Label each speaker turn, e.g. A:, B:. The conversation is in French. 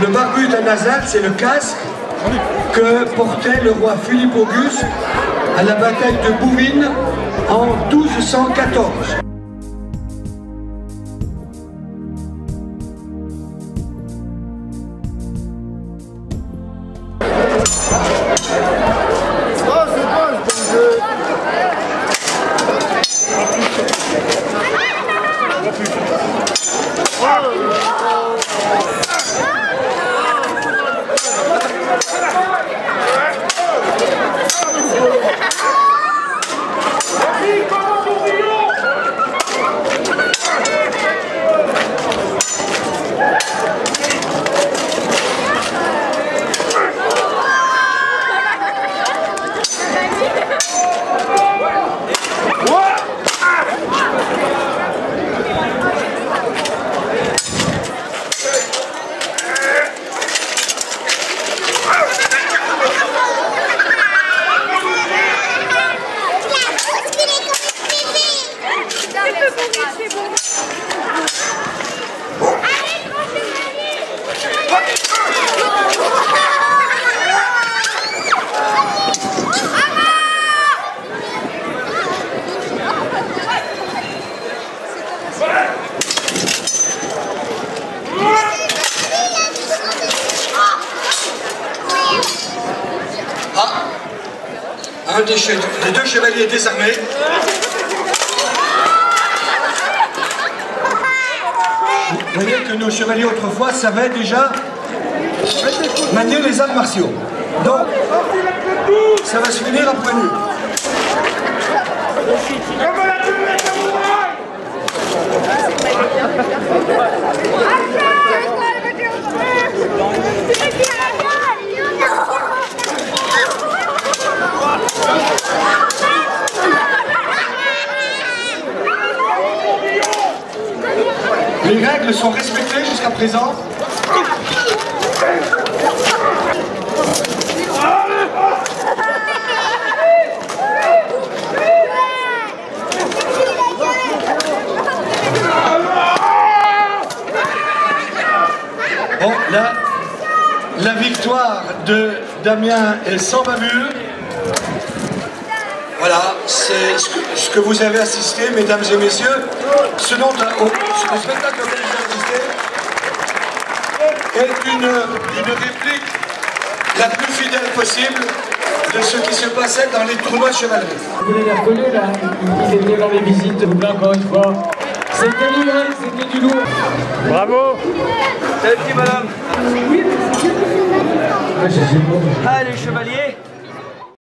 A: Le barbu d'Anazat, c'est le casque que portait le roi Philippe Auguste à la bataille de Bouvines en 1214. Un des, des deux chevaliers désarmés. Vous voyez que nos chevaliers autrefois savaient déjà manier les arts martiaux. Donc, ça va se finir à point nul. Les règles sont respectées jusqu'à présent. La victoire de Damien est sans bavure. C'est ce, que vous avez assisté, mesdames et messieurs. Ce dont le spectacle auquel vous avez assisté est une, une réplique la plus fidèle possible de ce qui se passait dans les tournois chevaleries.
B: Vous l'avez reconnu là, ils étaient dans les visites de Doublin encore une fois. C'était lui, hein, c'était du lourd.
C: Bravo
D: Salut madame
B: Ah, j'ai-
D: Ah les chevaliers